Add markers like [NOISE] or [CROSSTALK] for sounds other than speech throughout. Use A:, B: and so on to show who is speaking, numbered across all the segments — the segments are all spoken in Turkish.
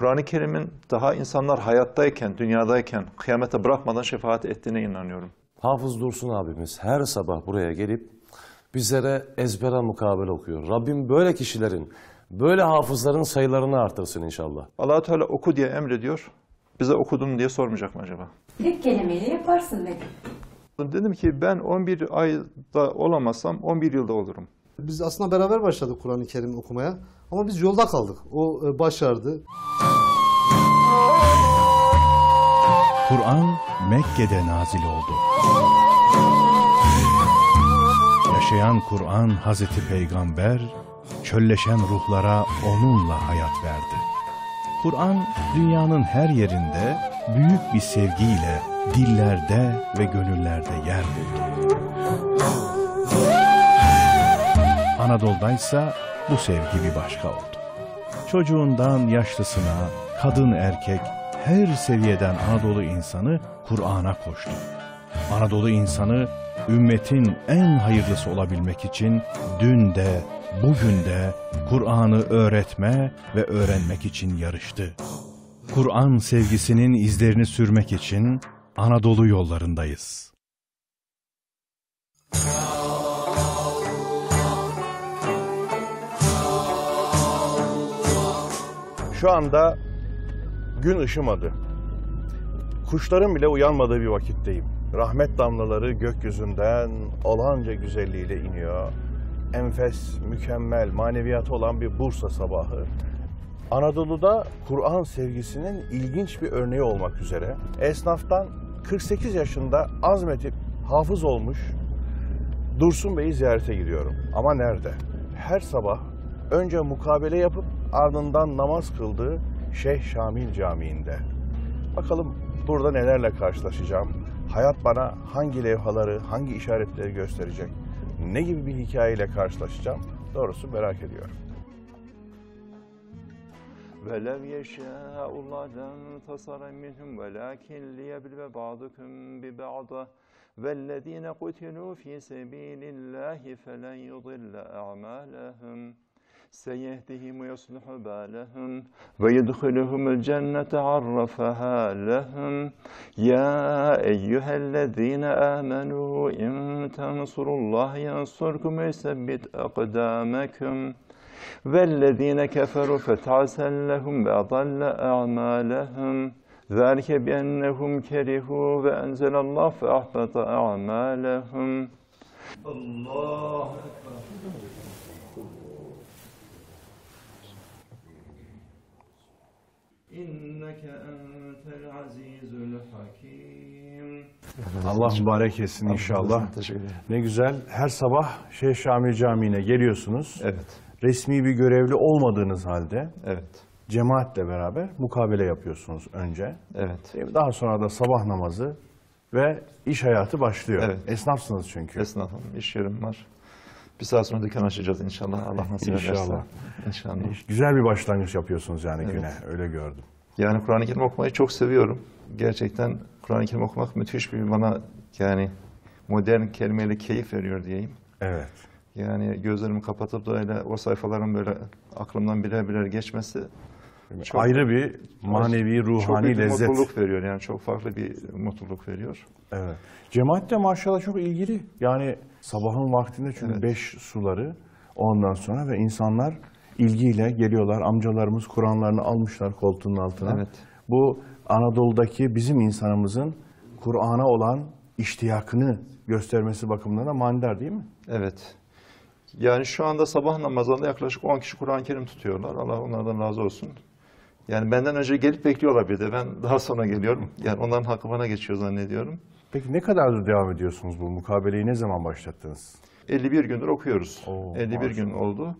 A: Kur'an-ı Kerim'in daha insanlar hayattayken, dünyadayken, kıyamete bırakmadan şefaat ettiğine inanıyorum.
B: Hafız Dursun abimiz her sabah buraya gelip bizlere ezbere mukabele okuyor. Rabbim böyle kişilerin, böyle hafızların sayılarını artırsın inşallah.
A: allah Teala oku diye emrediyor. Bize okudun diye sormayacak mı acaba?
C: Tek kelimeyle yaparsın dedi.
A: Dedim ki ben 11 ayda olamazsam 11 yılda olurum.
D: Biz aslında beraber başladık Kur'an-ı Kerim okumaya. Ama biz yolda kaldık. O e, başardı.
E: Kur'an Mekke'de nazil oldu. Yaşayan Kur'an Hazreti Peygamber, çölleşen ruhlara onunla hayat verdi. Kur'an dünyanın her yerinde büyük bir sevgiyle dillerde ve gönüllerde yer buldu. Anadolu'daysa bu sevgi bir başka oldu. Çocuğundan yaşlısına, kadın erkek, her seviyeden Anadolu insanı Kur'an'a koştu. Anadolu insanı ümmetin en hayırlısı olabilmek için dün de bugün de Kur'an'ı öğretme ve öğrenmek için yarıştı. Kur'an sevgisinin izlerini sürmek için Anadolu yollarındayız.
F: Şu anda gün ışımadı. Kuşların bile uyanmadığı bir vakitteyim. Rahmet damlaları gökyüzünden olanca güzelliğiyle iniyor. Enfes, mükemmel, maneviyatı olan bir Bursa sabahı. Anadolu'da Kur'an sevgisinin ilginç bir örneği olmak üzere esnaftan 48 yaşında azmetip hafız olmuş Dursun Bey'i ziyarete gidiyorum. Ama nerede? Her sabah önce mukabele yapıp ardından namaz kıldığı Şeyh Şamil Camii'nde. Bakalım burada nelerle karşılaşacağım? Hayat bana hangi levhaları, hangi işaretleri gösterecek? Ne gibi bir hikayeyle karşılaşacağım? Doğrusu merak ediyorum.
A: وَلَوْ يَشَاءُ اللّٰهُ لَانْتَصَرَ مِنْهُمْ وَلَكِنْ لِيَبْلُوَ بَعْضُكُمْ بِبَعْضٍ وَالَّذ۪ينَ قُتِلُوا ف۪ي سَب۪يلِ اللّٰهِ فَلَنْ يُضِلَّ أَعْمَالَهُمْ سَيَهْدِهِمْ وَيَصْلِحُ بَالَهُمْ وَيُدْخِلُهُمُ الْجَنَّةَ عَرَّفَهَا لَهُمْ. يَا أَيُّهَا الَّذ۪ينَ آمَنُوا اِنْ تَنْصُرُوا اللّٰهَ يَنْصُرْكُمْ وَيُثَبِّتْ أَقْدَامَكُمْ. وَالَّذ۪ينَ كَفَرُوا فَتَعْسًا لَهُمْ وَأَضَلَّ أَعْمَالَهُمْ. ذَلِكَ بِأَنَّهُمْ كَرِهُوا وَأَنْزَلَ اللّٰهُ فَأَحْبَطَ أَعْمَالَهُمْ. Allah İnneke entel azizul hakim.
F: Allah mübarek etsin inşallah.
A: Teşekkür ederim.
F: Ne güzel. Her sabah Şeyh Şamil Camii'ne geliyorsunuz.
A: Evet,
F: Resmi bir görevli olmadığınız halde
A: evet,
F: cemaatle beraber mukabele yapıyorsunuz önce.
A: evet.
F: Daha sonra da sabah namazı ve iş hayatı başlıyor.
A: Evet.
F: Esnafsınız çünkü.
A: Esnafım, iş yerim var. Bir saat sonra dükkan açacağız inşallah. Allah nasip ederse.
F: İnşallah.
A: İnşallah.
F: Güzel bir başlangıç yapıyorsunuz yani
A: Evet.
F: güne. Öyle gördüm.
A: Yani Kur'an-ı Kerim okumayı çok seviyorum. Gerçekten Kur'an-ı Kerim okumak müthiş bir bana yani modern kelimeyle keyif veriyor diyeyim.
F: Evet.
A: Yani gözlerimi kapatıp da öyle o sayfaların böyle aklımdan birer birer geçmesi Çok-
F: Ayrı bir manevi,
A: çok
F: ruhani
A: bir
F: lezzet.
A: mutluluk veriyor. Yani çok farklı bir mutluluk veriyor.
F: Evet. Cemaat de maşallah çok ilgili. Yani sabahın vaktinde çünkü
A: Evet.
F: beş suları ondan sonra ve insanlar ilgiyle geliyorlar. Amcalarımız Kur'anlarını almışlar koltuğunun altına.
A: Evet.
F: Bu Anadolu'daki bizim insanımızın Kur'an'a olan iştiyakını göstermesi bakımından da manidar değil mi?
A: Evet. Yani şu anda sabah namazında yaklaşık 10 kişi Kur'an-ı Kerim tutuyorlar. Allah onlardan razı olsun. Yani benden önce gelip bekliyorlar bir de. Ben daha sonra geliyorum. Yani onların hakkı bana geçiyor zannediyorum.
F: Peki ne kadardır devam ediyorsunuz bu mukabeleyi ne zaman başlattınız?
A: 51 gündür okuyoruz.
F: Oo,
A: 51 gün
F: maşallah.
A: oldu.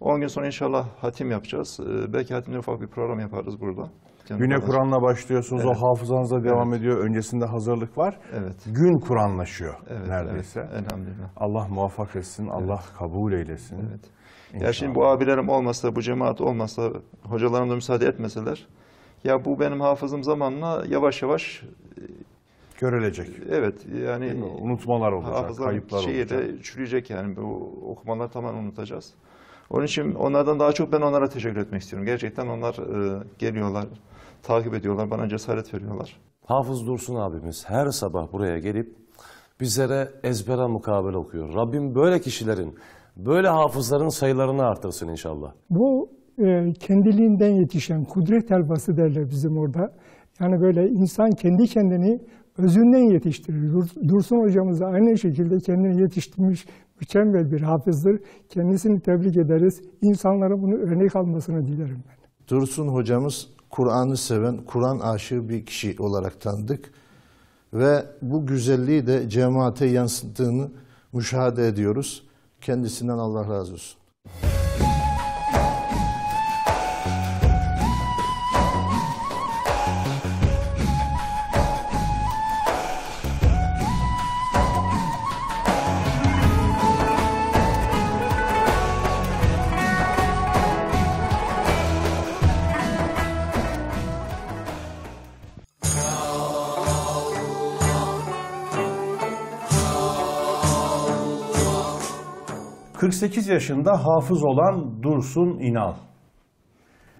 A: 10 gün sonra inşallah hatim yapacağız. Ee, belki hatimde ufak bir program yaparız burada. Cenab-ı
F: Güne Kur'an'la başlıyorsunuz,
A: Evet.
F: o hafızanızda devam
A: Evet.
F: ediyor. Öncesinde hazırlık var.
A: Evet.
F: Gün Kur'anlaşıyor
A: Evet,
F: neredeyse.
A: evet. Elhamdülillah.
F: Allah muvaffak etsin, Allah kabul eylesin.
A: Evet. Ya
F: İnşallah.
A: şimdi bu abilerim olmasa, bu cemaat olmasa, hocalarım da müsaade etmeseler, ya bu benim hafızım zamanla yavaş yavaş,
F: Görülecek.
A: evet yani?
F: Unutmalar olacak, kayıplar
A: şeyi
F: olacak.
A: de çürüyecek yani. Bu okumalar tamamen unutacağız. Onun için onlardan daha çok ben onlara teşekkür etmek istiyorum. Gerçekten onlar e, geliyorlar, takip ediyorlar, bana cesaret veriyorlar.
B: Hafız Dursun abimiz her sabah buraya gelip bizlere ezbere mukabele okuyor. Rabbim böyle kişilerin, böyle hafızların sayılarını artırsın inşallah.
G: Bu e, kendiliğinden yetişen kudret helvası derler bizim orada. Yani böyle insan kendi kendini özünden yetiştirir. Dur- Dursun hocamız da aynı şekilde kendini yetiştirmiş mükemmel bir hafızdır. Kendisini tebrik ederiz. İnsanlara bunu örnek almasını dilerim ben.
H: Dursun hocamız Kur'an'ı seven, Kur'an aşığı bir kişi olarak tanıdık. Ve bu güzelliği de cemaate yansıttığını müşahede ediyoruz. Kendisinden Allah razı olsun.
F: 48 yaşında hafız olan Dursun İnal.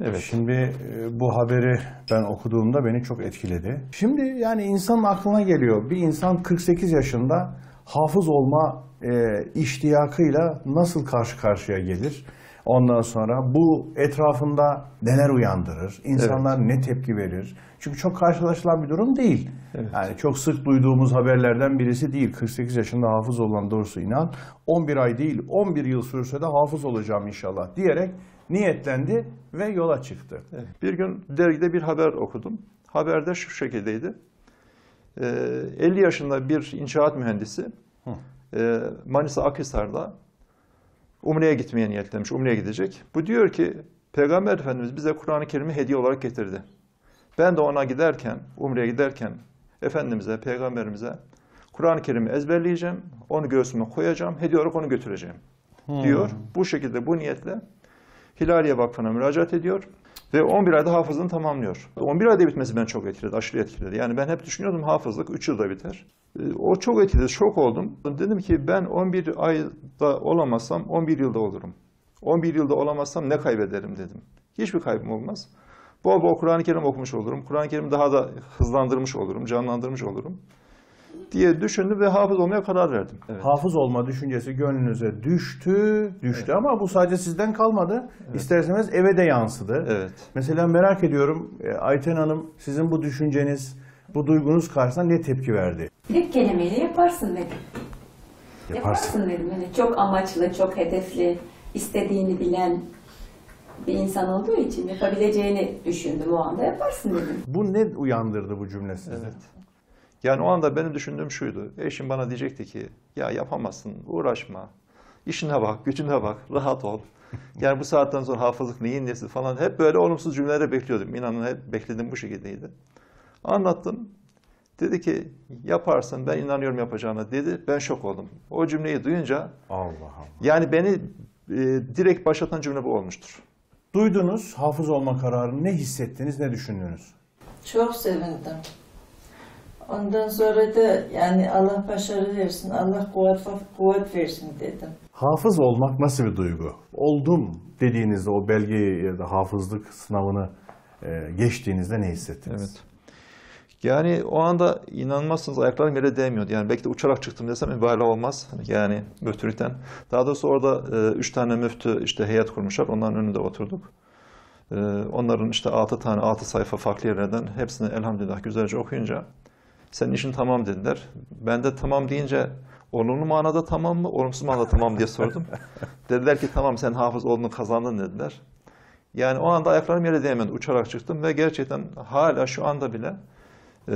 A: Evet.
F: Şimdi e, bu haberi ben okuduğumda beni çok etkiledi. Şimdi yani insanın aklına geliyor. Bir insan 48 yaşında hafız olma e, iştiyakıyla nasıl karşı karşıya gelir? Ondan sonra bu etrafında neler uyandırır? İnsanlar ne tepki verir? Çünkü çok karşılaşılan bir durum değil. Yani çok sık duyduğumuz haberlerden birisi değil. 48 yaşında hafız olan Dorsu İnan 11 ay değil 11 yıl sürse de hafız olacağım inşallah diyerek niyetlendi ve yola çıktı.
A: Bir gün dergide bir haber okudum. Haberde şu şekildeydi. Ee, 50 yaşında bir inşaat mühendisi e, Manisa Akhisar'da Umre'ye gitmeye niyetlemiş. Umre'ye gidecek. Bu diyor ki Peygamber Efendimiz bize Kur'an-ı Kerim'i hediye olarak getirdi. Ben de ona giderken, Umre'ye giderken Efendimiz'e, Peygamberimize Kur'an-ı Kerim'i ezberleyeceğim, onu göğsüme koyacağım, hediye olarak onu götüreceğim diyor. Bu şekilde, bu niyetle Hilaliye Vakfı'na müracaat ediyor ve 11 ayda hafızlığını tamamlıyor. 11 ayda bitmesi beni çok etkiledi, aşırı etkiledi. Yani ben hep düşünüyordum hafızlık 3 yılda biter. Ee, O çok etkiledi, şok oldum. Dedim ki ben 11 ayda olamazsam 11 yılda olurum. 11 yılda olamazsam ne kaybederim dedim. Hiçbir kaybım olmaz. Bol bol Kur'an-ı Kerim okumuş olurum. Kur'an-ı Kerim'i daha da hızlandırmış olurum, canlandırmış olurum diye düşündüm ve hafız olmaya karar verdim. Evet.
F: Hafız olma düşüncesi gönlünüze düştü, düştü ama bu sadece sizden kalmadı. İsterseniz eve de yansıdı.
A: Evet.
F: Mesela merak ediyorum e, Ayten Hanım sizin bu düşünceniz, bu duygunuz karşısında ne tepki verdi?
C: Tek kelimeyle yaparsın dedim.
F: Yaparsın.
C: Yaparsın dedim. Yani çok amaçlı, çok hedefli, istediğini bilen bir insan olduğu için yapabileceğini düşündüm o anda yaparsın dedim.
F: Bu ne uyandırdı bu cümle sizde?
A: Evet. Yani o anda benim düşündüğüm şuydu. Eşim bana diyecekti ki ya yapamazsın, uğraşma. İşine bak, gücüne bak, rahat ol. [LAUGHS] Yani bu saatten sonra hafızlık neyin nesi falan hep böyle olumsuz cümleleri bekliyordum. İnanın hep beklediğim bu şekildeydi. Anlattım. Dedi ki yaparsın ben inanıyorum yapacağına dedi. Ben şok oldum. O cümleyi duyunca
F: Allah Allah.
A: yani beni e, direkt başlatan cümle bu olmuştur.
F: Duydunuz hafız olma kararını ne hissettiniz, ne düşündünüz?
I: Çok sevindim. Ondan sonra da yani Allah başarı versin, Allah kuvvet, kuvvet versin dedim.
F: Hafız olmak nasıl bir duygu? Oldum dediğinizde o belgeyi ya da hafızlık sınavını e, geçtiğinizde ne hissettiniz?
A: Evet. Yani o anda inanmazsınız ayaklarım yere değmiyordu. Yani belki de uçarak çıktım desem mübalağa olmaz. Yani müftülükten. Daha doğrusu orada e, üç tane müftü işte heyet kurmuşlar. Onların önünde oturduk. E, onların işte altı tane altı sayfa farklı yerlerden hepsini elhamdülillah güzelce okuyunca senin işin tamam dediler. Ben de tamam deyince olumlu manada tamam mı, olumsuz manada tamam diye sordum. [LAUGHS] dediler ki tamam sen hafız olduğunu kazandın dediler. Yani o anda ayaklarım yere değmedi. Uçarak çıktım ve gerçekten hala şu anda bile e,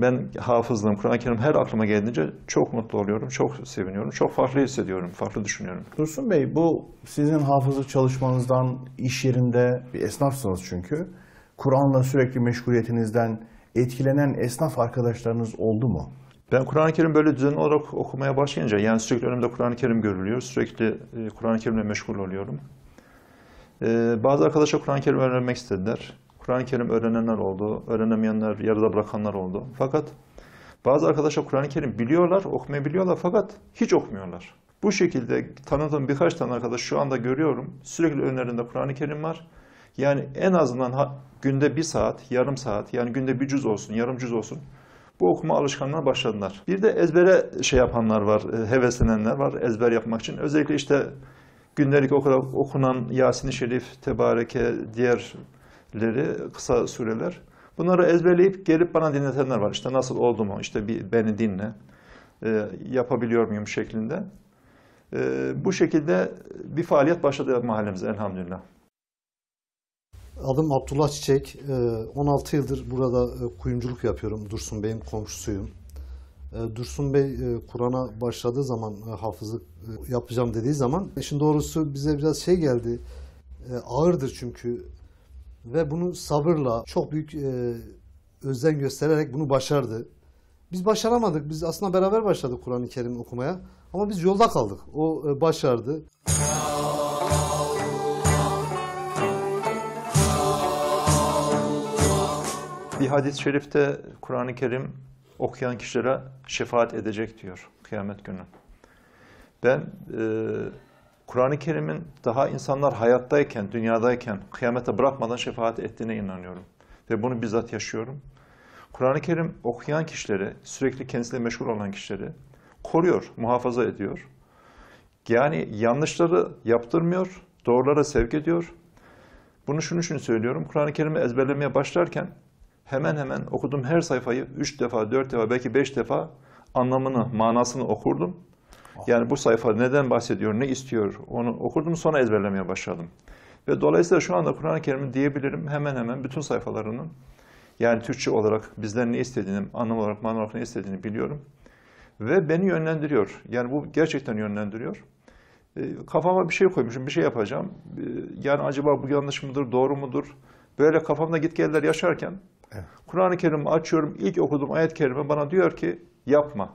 A: ben hafızlığım, Kur'an-ı Kerim her aklıma geldiğince çok mutlu oluyorum, çok seviniyorum, çok farklı hissediyorum, farklı düşünüyorum.
F: Dursun Bey bu sizin hafızlık çalışmanızdan iş yerinde bir esnafsınız çünkü. Kur'an'la sürekli meşguliyetinizden etkilenen esnaf arkadaşlarınız oldu mu?
A: Ben Kur'an-ı Kerim böyle düzenli olarak okumaya başlayınca, yani sürekli önümde Kur'an-ı Kerim görülüyor, sürekli e, Kur'an-ı Kerim'le meşgul oluyorum. E, bazı arkadaşlar Kur'an-ı Kerim öğrenmek istediler. Kur'an-ı Kerim öğrenenler oldu, öğrenemeyenler, yarıda bırakanlar oldu. Fakat bazı arkadaşlar Kur'an-ı Kerim biliyorlar, okumayı biliyorlar fakat hiç okumuyorlar. Bu şekilde tanıdığım birkaç tane arkadaş şu anda görüyorum. Sürekli önlerinde Kur'an-ı Kerim var. Yani en azından ha- günde bir saat, yarım saat, yani günde bir cüz olsun, yarım cüz olsun. Bu okuma alışkanlığına başladılar. Bir de ezbere şey yapanlar var, e, heveslenenler var ezber yapmak için. Özellikle işte gündelik okunan Yasin-i Şerif, Tebareke, diğerleri, kısa sureler. Bunları ezberleyip gelip bana dinletenler var. İşte nasıl oldu mu, işte bir beni dinle, e, yapabiliyor muyum şeklinde. E, bu şekilde bir faaliyet başladı mahallemize elhamdülillah.
D: Adım Abdullah Çiçek. Ee, 16 yıldır burada e, kuyumculuk yapıyorum. Dursun Bey'in komşusuyum. Ee, Dursun Bey e, Kur'an'a başladığı zaman, e, hafızlık yapacağım dediği zaman, işin doğrusu bize biraz şey geldi. Ağırdır çünkü. Ve bunu sabırla, çok büyük özen göstererek bunu başardı. Biz başaramadık. Biz aslında beraber başladık Kur'an-ı Kerim okumaya. Ama biz yolda kaldık. O başardı.
A: Bir hadis-i şerifte Kur'an-ı Kerim okuyan kişilere şefaat edecek diyor kıyamet günü. Ben e, Kur'an-ı Kerim'in daha insanlar hayattayken, dünyadayken, kıyamete bırakmadan şefaat ettiğine inanıyorum. Ve bunu bizzat yaşıyorum. Kur'an-ı Kerim okuyan kişileri, sürekli kendisiyle meşgul olan kişileri koruyor, muhafaza ediyor. Yani yanlışları yaptırmıyor, doğrulara sevk ediyor. Bunu şunu şunu söylüyorum. Kur'an-ı Kerim'i ezberlemeye başlarken hemen hemen okuduğum her sayfayı üç defa, dört defa, belki beş defa anlamını, manasını okurdum. Yani bu sayfa neden bahsediyor, ne istiyor onu okurdum sonra ezberlemeye başladım. Ve dolayısıyla şu anda Kur'an-ı Kerim'in diyebilirim hemen hemen bütün sayfalarının yani Türkçe olarak bizden ne istediğini, anlam olarak, mana olarak ne istediğini biliyorum. Ve beni yönlendiriyor. Yani bu gerçekten yönlendiriyor. E, Kafama bir şey koymuşum, bir şey yapacağım. E, Yani acaba bu yanlış mıdır, doğru mudur? Böyle kafamda gitgeller yaşarken Kur'an-ı Kerim'i açıyorum. İlk okuduğum ayet-i kerime bana diyor ki yapma.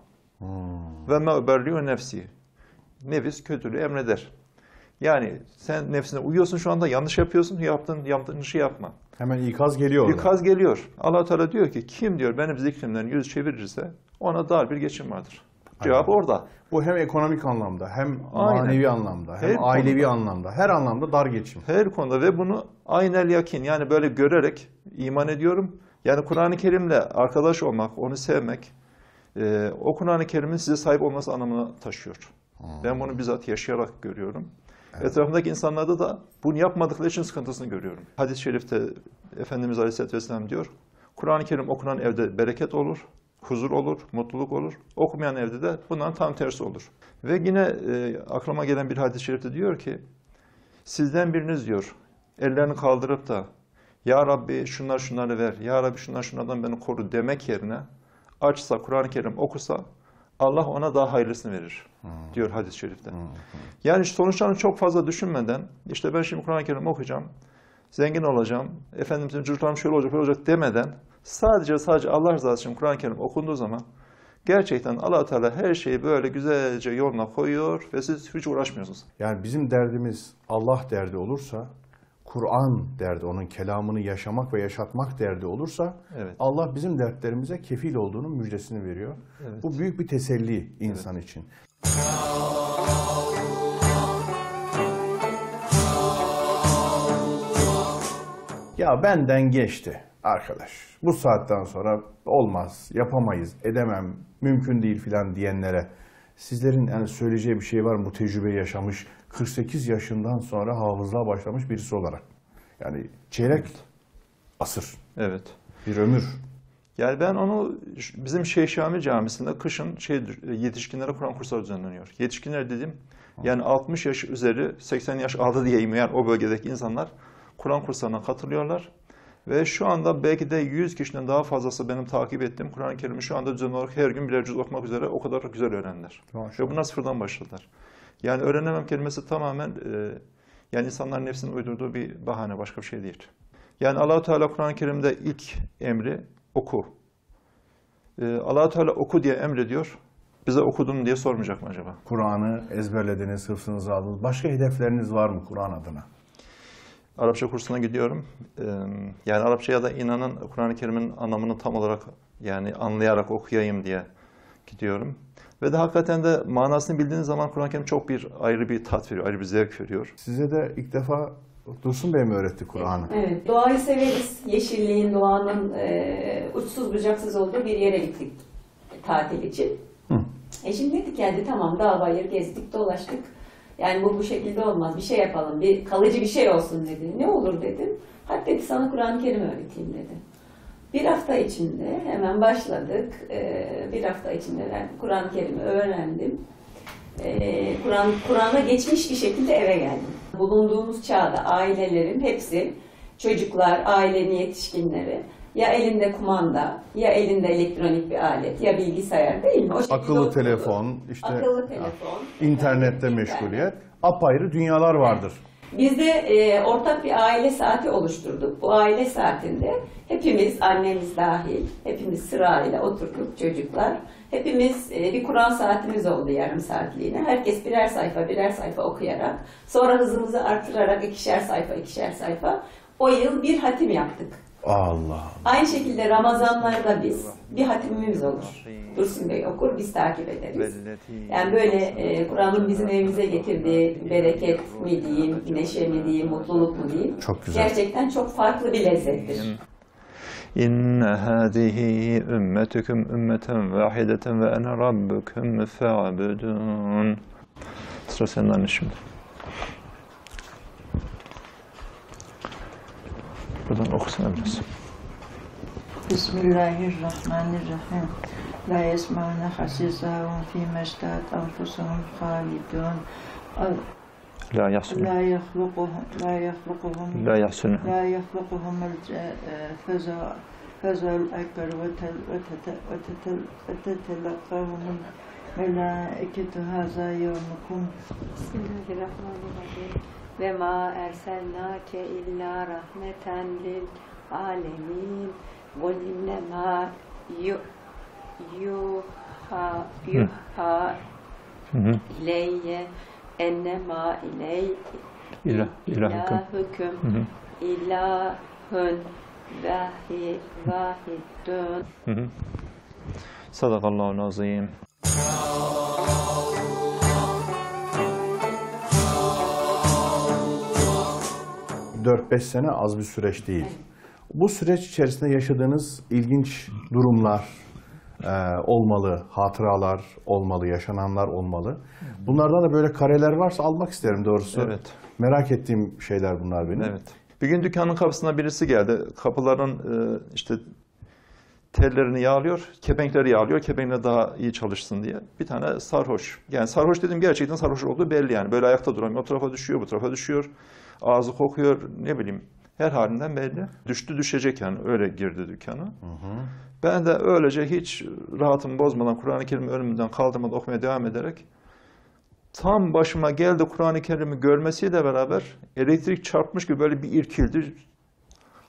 A: Ve me uberliu nefsi. Nefis kötülüğü emreder. Yani sen nefsine uyuyorsun şu anda yanlış yapıyorsun. Yaptığın yanlışı yapma.
F: Hemen ikaz geliyor orada.
A: kaz geliyor. allah Teala diyor ki kim diyor benim zikrimden yüz çevirirse ona dar bir geçim vardır. Cevap orada.
F: Bu hem ekonomik anlamda hem
A: Aynen.
F: manevi anlamda hem
A: Her
F: ailevi
A: konuda.
F: anlamda her anlamda dar geçim.
A: Her konuda ve bunu aynel yakin yani böyle görerek iman ediyorum. Yani Kur'an-ı Kerim'le arkadaş olmak, onu sevmek, e, o Kur'an-ı Kerim'in size sahip olması anlamına taşıyor. Ben bunu bizzat yaşayarak görüyorum. Etrafımdaki insanlarda da bunu yapmadıkları için sıkıntısını görüyorum. Hadis-i şerifte Efendimiz Aleyhisselatü Vesselam diyor, Kur'an-ı Kerim okunan evde bereket olur, huzur olur, mutluluk olur. Okumayan evde de bundan tam tersi olur. Ve yine e, aklıma gelen bir hadis-i şerifte diyor ki, Sizden biriniz diyor, ellerini kaldırıp da Ya Rabbi şunlar şunları ver, Ya Rabbi şunlar şunlardan beni koru demek yerine açsa, Kur'an-ı Kerim okusa Allah ona daha hayırlısını verir diyor hadis-i şerifte. Yani sonuçlarını çok fazla düşünmeden işte ben şimdi Kur'an-ı Kerim okuyacağım, zengin olacağım, Efendimizin çocuklarım şöyle olacak, böyle olacak demeden sadece sadece Allah rızası için Kur'an-ı Kerim okunduğu zaman gerçekten allah Teala her şeyi böyle güzelce yoluna koyuyor ve siz hiç uğraşmıyorsunuz.
F: Yani bizim derdimiz Allah derdi olursa, Kur'an derdi, onun kelamını yaşamak ve yaşatmak derdi olursa
A: Evet.
F: Allah bizim dertlerimize kefil olduğunun müjdesini veriyor.
A: Evet.
F: Bu büyük bir teselli insan için. Ya benden geçti arkadaş. Bu saatten sonra olmaz, yapamayız, edemem, mümkün değil filan diyenlere sizlerin yani söyleyeceği bir şey var mı bu tecrübeyi yaşamış 48 yaşından sonra hafızlığa başlamış birisi olarak. Yani çeyrek asır,
A: Evet.
F: bir ömür.
A: Yani ben onu bizim Şeyh Şami Camisi'nde kışın şey yetişkinlere Kur'an kursları düzenleniyor. Yetişkinler dedim yani 60 yaş üzeri 80 yaş altı diyeyim yani o bölgedeki insanlar Kur'an kurslarına katılıyorlar. Ve şu anda belki de 100 kişiden daha fazlası benim takip ettiğim Kur'an-ı Kerim'i şu anda düzenli olarak her gün birer cüz okumak üzere o kadar güzel öğrendiler.
F: Maşallah.
A: Ve bunlar sıfırdan başladılar. Yani öğrenemem kelimesi tamamen e, yani insanların nefsinin uydurduğu bir bahane başka bir şey değil. Yani Allahu Teala Kur'an-ı Kerim'de ilk emri oku. Ee, allah Teala oku diye emrediyor. Bize okudun diye sormayacak mı acaba?
F: Kur'an'ı ezberlediniz, hıfzınızı aldınız. Başka hedefleriniz var mı Kur'an adına?
A: Arapça kursuna gidiyorum. Ee, yani Arapçaya da inanın Kur'an-ı Kerim'in anlamını tam olarak yani anlayarak okuyayım diye gidiyorum. Ve de hakikaten de manasını bildiğiniz zaman Kur'an-ı Kerim çok bir ayrı bir tat veriyor, ayrı bir zevk veriyor.
F: Size de ilk defa Dursun Bey mi öğretti Kur'an'ı?
C: Evet, doğayı severiz. Yeşilliğin, doğanın e, uçsuz bucaksız olduğu bir yere gittik tatil için. E şimdi dedik yani tamam dağ bayır gezdik dolaştık. Yani bu bu şekilde olmaz. Bir şey yapalım. Bir kalıcı bir şey olsun dedi. Ne olur dedim. Hadi dedi sana Kur'an-ı Kerim öğreteyim dedi. Bir hafta içinde hemen başladık. E, bir hafta içinde ben Kur'an-ı Kerim'i öğrendim. Ee, Kur'an Kur'an'a geçmiş bir şekilde eve geldim. Bulunduğumuz çağda ailelerin hepsi çocuklar, ailenin yetişkinleri ya elinde kumanda, ya elinde elektronik bir alet, ya bilgisayar değil mi? O
F: Akıllı
C: oturuyordu.
F: telefon, işte
C: Akıllı telefon,
F: internette
C: internet.
F: meşguliyet. Apayrı dünyalar vardır.
C: Biz de e, ortak bir aile saati oluşturduk. Bu aile saatinde hepimiz, annemiz dahil, hepimiz sırayla oturduk çocuklar. Hepimiz e, bir Kur'an saatimiz oldu yarım saatliğine. Herkes birer sayfa, birer sayfa okuyarak, sonra hızımızı artırarak ikişer sayfa, ikişer sayfa o yıl bir hatim yaptık.
F: Allah.
C: Aynı şekilde Ramazanlarda biz bir hatimimiz olur. Dursun Bey okur, biz takip ederiz. Yani böyle e, Kur'an'ın bizim evimize getirdiği bereket mi diyeyim, neşe mi diyeyim, mutluluk mu diyeyim.
F: Çok güzel.
C: Gerçekten çok farklı bir lezzettir.
A: İnne hâzihi ümmetüküm ümmeten vâhideten ve ene rabbüküm fe'abudun. Sıra senin anne مرة أخرى
I: أمس بسم الله الرحمن الرحيم لا يسمعون حسيسهم
A: فيما اشتهت
I: أنفسهم خالدون لا يحسن
A: لا يخلقهم
I: لا يخلقهم لا يحسن لا يخلقهم الفزع فزع الأكبر وتتلقاهم ملائكة هذا يومكم بسم الله الرحمن
J: الرحيم Ve ma erselnake illa rahmeten lil alemin. Ve innema yu- yuha yuha ileyye ennema iley
A: İlah, ilahüküm.
J: ilahün vahi vahidun.
A: Sadakallahu azim.
F: 4-5 sene az bir süreç değil. Bu süreç içerisinde yaşadığınız ilginç durumlar e, olmalı, hatıralar olmalı, yaşananlar olmalı. Bunlardan da böyle kareler varsa almak isterim doğrusu.
A: Evet.
F: Merak ettiğim şeyler bunlar benim.
A: Evet. Bir gün dükkanın kapısına birisi geldi. Kapıların e, işte tellerini yağlıyor, kepenkleri yağlıyor, kepenkler daha iyi çalışsın diye. Bir tane sarhoş. Yani sarhoş dedim gerçekten sarhoş olduğu belli yani. Böyle ayakta duramıyor. O tarafa düşüyor, bu tarafa düşüyor. Ağzı kokuyor, ne bileyim. Her halinden belli. Düştü düşecek yani. Öyle girdi dükkana. Ben de öylece hiç rahatımı bozmadan Kur'an-ı Kerim'i önümden kaldırmadan okumaya devam ederek tam başıma geldi Kur'an-ı Kerim'i görmesiyle beraber elektrik çarpmış gibi böyle bir irkildi.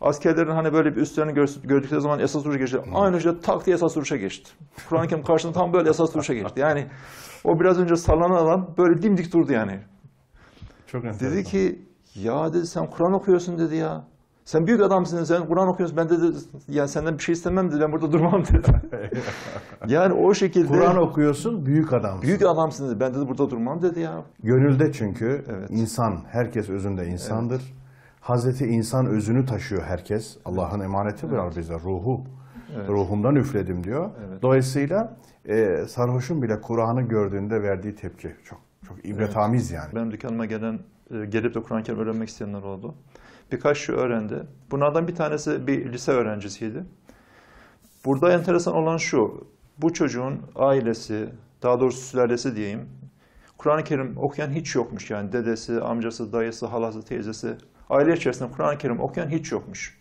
A: Askerlerin hani böyle bir üstlerini gör- gördükleri zaman esas duruşa geçti. Aynı önce tak diye esas duruşa geçti. Kur'an-ı Kerim karşısında tam böyle esas duruşa geçti. [LAUGHS] Yani o biraz önce sallanan adam böyle dimdik durdu yani.
F: Çok
A: Dedi ki ya dedi sen Kur'an okuyorsun dedi ya. Sen büyük adamsın sen Kur'an okuyorsun. Ben dedi yani senden bir şey istemem dedi. Ben burada durmam dedi. [LAUGHS] yani o şekilde
F: Kur'an okuyorsun, büyük adamsın.
A: büyük adamsın dedi. Ben dedi burada durmam dedi ya.
F: Gönülde çünkü
A: Evet.
F: insan, herkes özünde insandır. Hazreti insan özünü taşıyor herkes. Allah'ın emaneti var bize, ruhu. Ruhumdan üfledim diyor. Dolayısıyla e, sarhoşun bile Kur'an'ı gördüğünde verdiği tepki çok çok ibretamiz yani.
A: Benim dükkanıma gelen, gelip de Kur'an-ı Kerim öğrenmek isteyenler oldu. Birkaç şey öğrendi. Bunlardan bir tanesi bir lise öğrencisiydi. Burada enteresan olan şu, bu çocuğun ailesi, daha doğrusu sülalesi diyeyim, Kur'an-ı Kerim okuyan hiç yokmuş yani. Dedesi, amcası, dayısı, halası, teyzesi, aile içerisinde Kur'an-ı Kerim okuyan hiç yokmuş.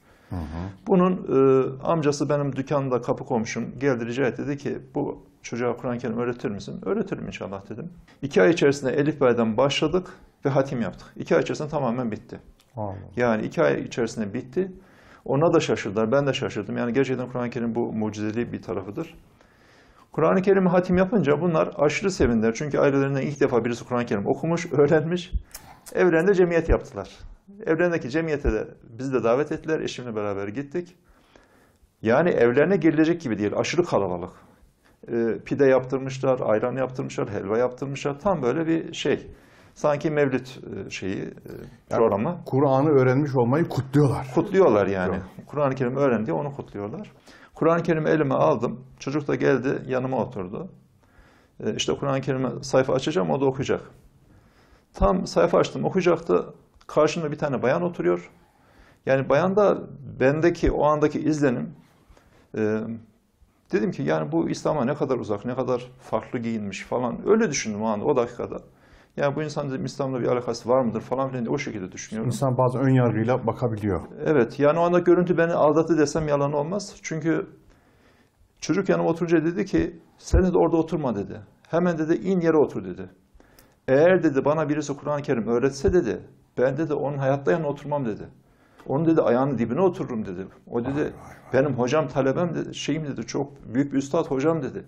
A: Bunun e, amcası benim dükkanda kapı komşum geldi rica etti dedi ki bu çocuğa Kur'an-ı Kerim öğretir misin? Öğretirim inşallah dedim. İki ay içerisinde Elif Bey'den başladık ve hatim yaptık. İki ay içerisinde tamamen bitti.
F: Allah.
A: Yani iki ay içerisinde bitti. Ona da şaşırdılar, ben de şaşırdım. Yani gerçekten Kur'an-ı Kerim bu mucizeli bir tarafıdır. Kur'an-ı Kerim'i hatim yapınca bunlar aşırı sevindiler. Çünkü ailelerinden ilk defa birisi Kur'an-ı Kerim okumuş, [LAUGHS] öğrenmiş. Evlerinde cemiyet yaptılar. Evlerindeki cemiyete de bizi de davet ettiler. Eşimle beraber gittik. Yani evlerine girilecek gibi değil. Aşırı kalabalık. e, pide yaptırmışlar, ayran yaptırmışlar, helva yaptırmışlar. Tam böyle bir şey. Sanki mevlüt e, şeyi, e, programı.
F: Kur'an'ı öğrenmiş olmayı kutluyorlar.
A: Kutluyorlar yani. Kur'an-ı Kerim öğrendi, onu kutluyorlar. Kur'an-ı Kerim'i elime aldım. Çocuk da geldi, yanıma oturdu. E, işte Kur'an-ı Kerim'i sayfa açacağım, o da okuyacak. Tam sayfa açtım, okuyacaktı. Karşımda bir tane bayan oturuyor. Yani bayan da bendeki, o andaki izlenim, dedim ki yani bu İslam'a ne kadar uzak, ne kadar farklı giyinmiş falan. Öyle düşündüm o anda, o dakikada. Yani bu insan dedim İslam'la bir alakası var mıdır falan filan diye o şekilde düşünüyorum.
F: İnsan bazen ön yargıyla bakabiliyor.
A: Evet yani o anda görüntü beni aldattı desem yalan olmaz. Çünkü çocuk yanıma oturunca dedi ki sen de orada oturma dedi. Hemen dedi in yere otur dedi. Eğer dedi bana birisi Kur'an-ı Kerim öğretse dedi ben dedi onun hayatta yanına oturmam dedi. Onun dedi ayağının dibine otururum dedi. O dedi benim hocam talebem dedi şeyim dedi çok büyük bir üstad hocam dedi.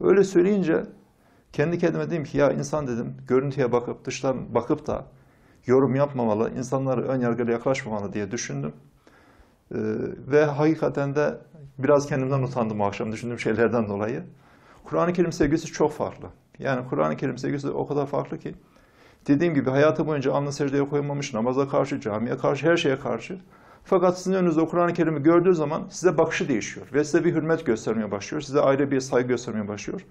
A: Öyle söyleyince kendi kendime dedim ki ya insan dedim görüntüye bakıp dıştan bakıp da yorum yapmamalı, insanlara ön yargıyla yaklaşmamalı diye düşündüm. Ee, ve hakikaten de biraz kendimden utandım o akşam düşündüğüm şeylerden dolayı. Kur'an-ı Kerim sevgisi çok farklı. Yani Kur'an-ı Kerim sevgisi o kadar farklı ki dediğim gibi hayatı boyunca alnı secdeye koymamış, namaza karşı, camiye karşı, her şeye karşı. Fakat sizin önünüzde Kur'an-ı Kerim'i gördüğü zaman size bakışı değişiyor ve size bir hürmet göstermeye başlıyor, size ayrı bir saygı göstermeye başlıyor.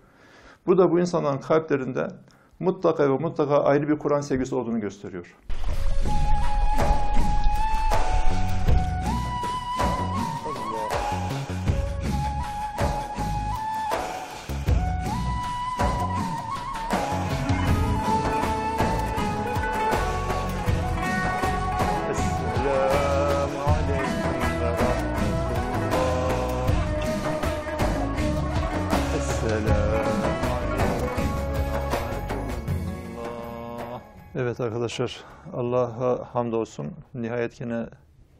A: Bu da bu insanların kalplerinde mutlaka ve mutlaka ayrı bir Kur'an sevgisi olduğunu gösteriyor. Evet arkadaşlar Allah'a hamdolsun. Nihayet yine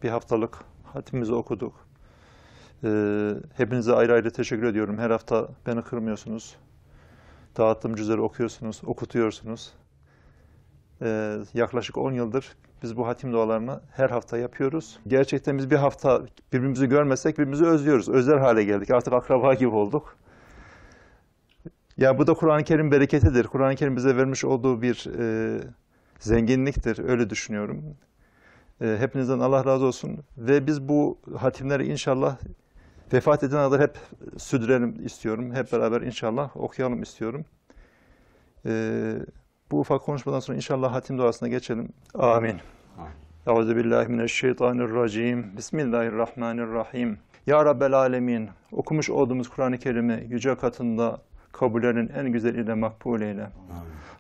A: bir haftalık hatimimizi okuduk. Ee, hepinize ayrı ayrı teşekkür ediyorum. Her hafta beni kırmıyorsunuz. Dağıttığım cüzleri okuyorsunuz, okutuyorsunuz. Ee, yaklaşık 10 yıldır biz bu hatim dualarını her hafta yapıyoruz. Gerçekten biz bir hafta birbirimizi görmesek birbirimizi özlüyoruz. Özler hale geldik. Artık akraba gibi olduk. Ya bu da Kur'an-ı Kerim bereketidir. Kur'an-ı Kerim bize vermiş olduğu bir e, zenginliktir. Öyle düşünüyorum. E, hepinizden Allah razı olsun. Ve biz bu hatimleri inşallah vefat edene kadar hep sürdürelim istiyorum. Hep beraber inşallah okuyalım istiyorum. E, bu ufak konuşmadan sonra inşallah hatim duasına geçelim. Amin. Euzubillahimineşşeytanirracim. Bismillahirrahmanirrahim. Ya Rabbel Alemin. Okumuş olduğumuz Kur'an-ı Kerim'i yüce katında kabullerin en güzeliyle makbul eyle.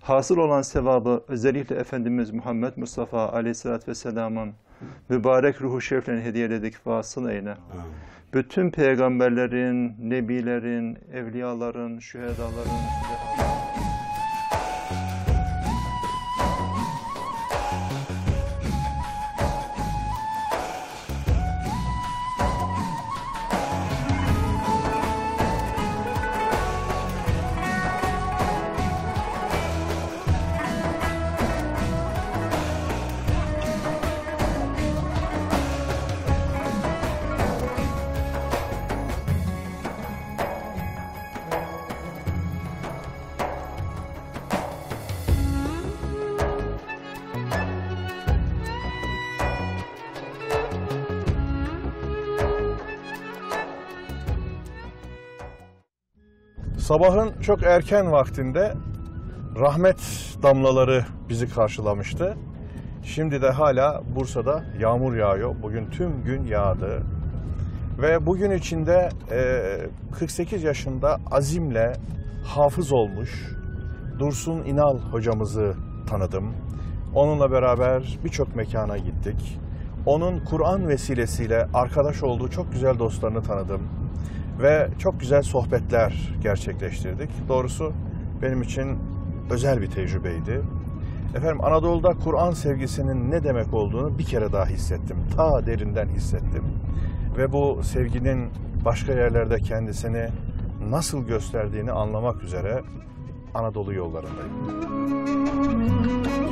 A: Hasıl olan sevabı özellikle Efendimiz Muhammed Mustafa Aleyhisselatü Vesselam'ın mübarek ruhu şeriflerine hediyeledik vasıl eyle. Bütün peygamberlerin, nebilerin, evliyaların, şühedaların, sülehaların,
F: Sabahın çok erken vaktinde rahmet damlaları bizi karşılamıştı. Şimdi de hala Bursa'da yağmur yağıyor. Bugün tüm gün yağdı. Ve bugün içinde e, 48 yaşında azimle hafız olmuş Dursun İnal hocamızı tanıdım. Onunla beraber birçok mekana gittik. Onun Kur'an vesilesiyle arkadaş olduğu çok güzel dostlarını tanıdım ve çok güzel sohbetler gerçekleştirdik. Doğrusu benim için özel bir tecrübeydi. Efendim Anadolu'da Kur'an sevgisinin ne demek olduğunu bir kere daha hissettim. Ta derinden hissettim. Ve bu sevginin başka yerlerde kendisini nasıl gösterdiğini anlamak üzere Anadolu yollarındayım.